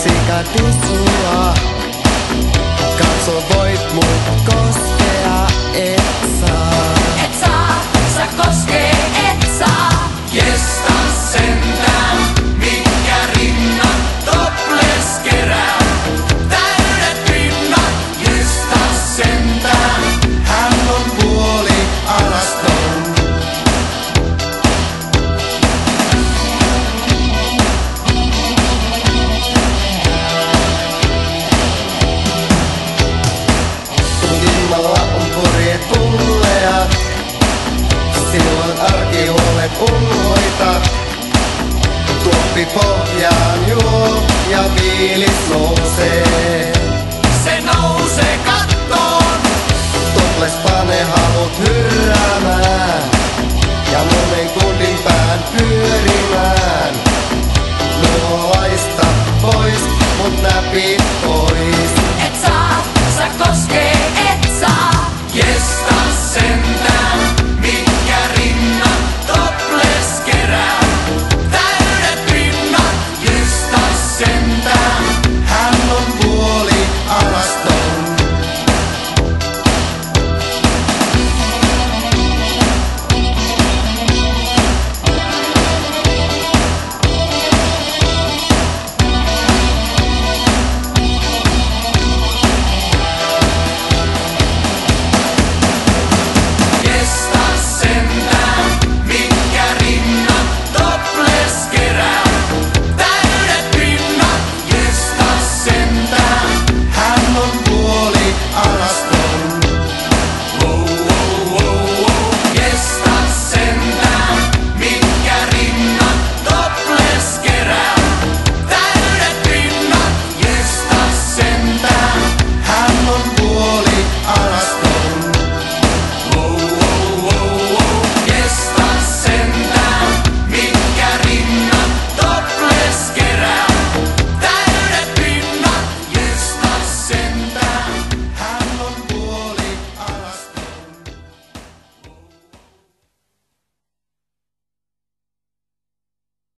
せかですわ ja juo ja viilis nousee.